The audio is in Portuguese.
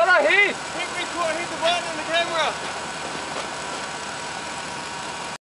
Bora rir!